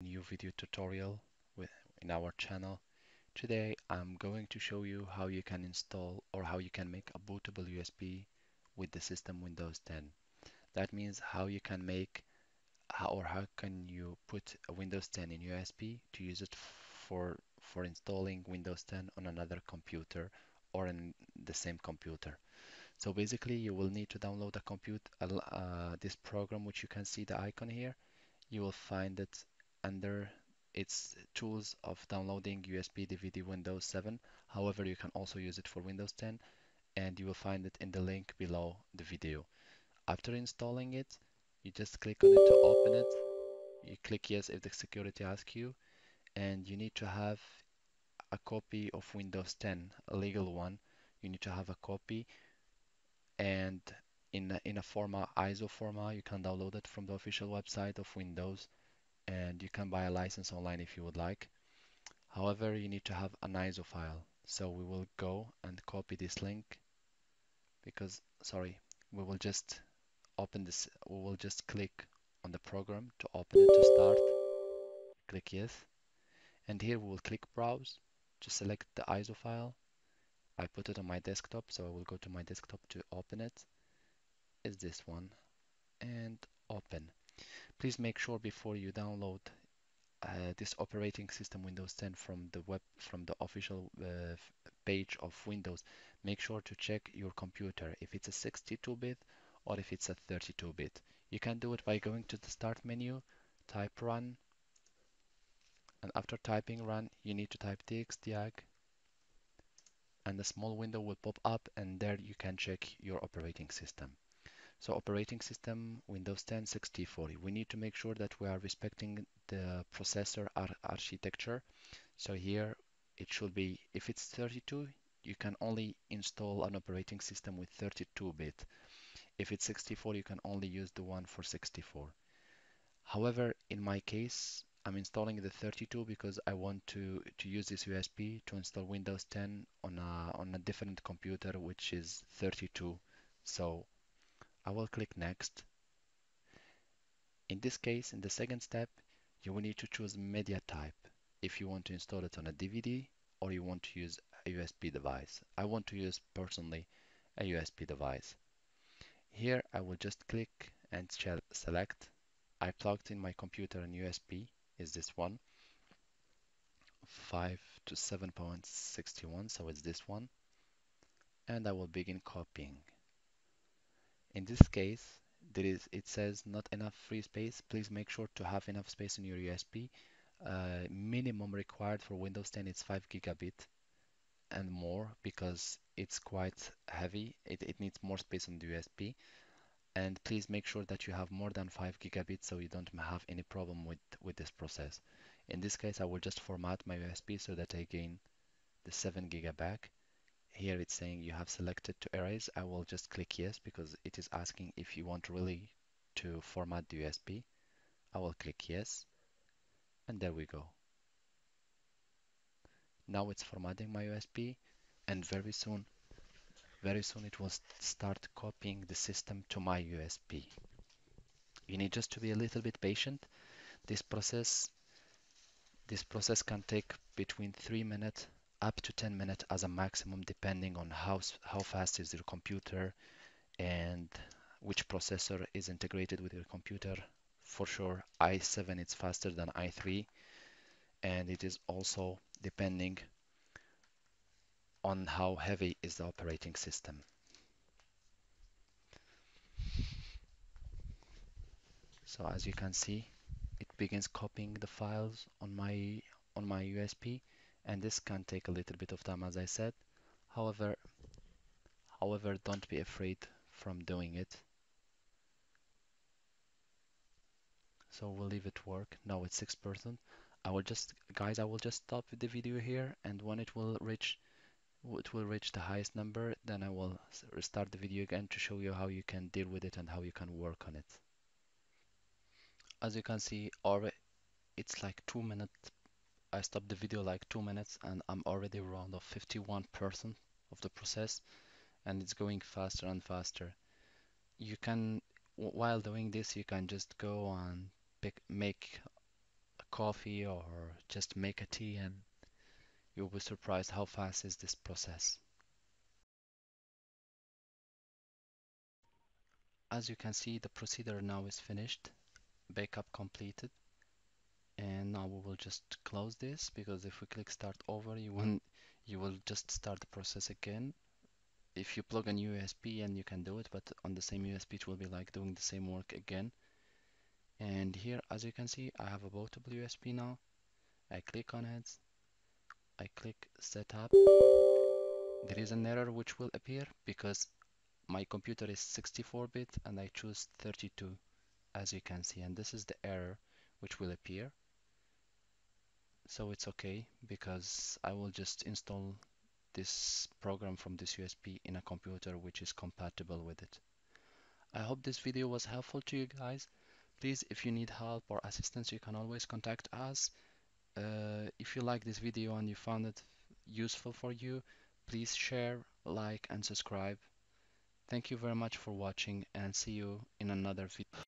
new video tutorial with, in our channel. Today I'm going to show you how you can install or how you can make a bootable USB with the system Windows 10. That means how you can make or how can you put a Windows 10 in USB to use it for for installing Windows 10 on another computer or in the same computer. So basically you will need to download a compute uh, this program which you can see the icon here. You will find it under its tools of downloading USB DVD Windows 7. However, you can also use it for Windows 10 and you will find it in the link below the video. After installing it, you just click on it to open it. You click yes if the security asks you and you need to have a copy of Windows 10, a legal one. You need to have a copy and in a, in a format ISO format you can download it from the official website of Windows and you can buy a license online if you would like. However, you need to have an ISO file. So we will go and copy this link because, sorry, we will just open this, we will just click on the program to open it to start. Click yes. And here we will click browse to select the ISO file. I put it on my desktop, so I will go to my desktop to open it. Is this one and open. Please make sure before you download uh, this operating system Windows 10 from the web from the official uh, page of Windows make sure to check your computer if it's a 62-bit or if it's a 32-bit you can do it by going to the start menu type run and after typing run you need to type dxdiag and a small window will pop up and there you can check your operating system so operating system Windows 10 6040. We need to make sure that we are respecting the processor ar architecture. So here it should be, if it's 32, you can only install an operating system with 32-bit. If it's 64, you can only use the one for 64. However, in my case, I'm installing the 32 because I want to, to use this USB to install Windows 10 on a, on a different computer, which is 32. So I will click next. In this case, in the second step, you will need to choose media type if you want to install it on a DVD or you want to use a USB device. I want to use personally a USB device. Here I will just click and select. I plugged in my computer and USB, is this one. 5 to 7.61, so it's this one. And I will begin copying. In this case, there is it says not enough free space. Please make sure to have enough space in your USB. Uh, minimum required for Windows 10 is 5 gigabit and more because it's quite heavy. It, it needs more space on the USB. And please make sure that you have more than 5 gigabit so you don't have any problem with, with this process. In this case, I will just format my USB so that I gain the 7 gig back here it's saying you have selected to erase. I will just click yes because it is asking if you want really to format the USB. I will click yes and there we go. Now it's formatting my USB and very soon, very soon it will start copying the system to my USB. You need just to be a little bit patient. This process, this process can take between three minutes up to 10 minutes as a maximum depending on how, how fast is your computer and which processor is integrated with your computer. For sure i7 is faster than i3 and it is also depending on how heavy is the operating system. So as you can see it begins copying the files on my on my USB and this can take a little bit of time as I said. However however don't be afraid from doing it. So we'll leave it work. Now it's six percent. I will just guys I will just stop the video here and when it will reach it will reach the highest number then I will restart the video again to show you how you can deal with it and how you can work on it. As you can see already it's like two minutes I stopped the video like two minutes and I'm already around of 51% of the process and it's going faster and faster. You can, while doing this, you can just go and pick, make a coffee or just make a tea and you'll be surprised how fast is this process. As you can see the procedure now is finished, backup completed now we will just close this because if we click start over you will you will just start the process again. If you plug a USB and you can do it but on the same USB it will be like doing the same work again. And here as you can see I have a bootable USB now. I click on it. I click setup there is an error which will appear because my computer is 64-bit and I choose 32 as you can see. And this is the error which will appear so it's okay because I will just install this program from this USB in a computer which is compatible with it. I hope this video was helpful to you guys. Please, if you need help or assistance, you can always contact us. Uh, if you like this video and you found it useful for you, please share, like and subscribe. Thank you very much for watching and see you in another video.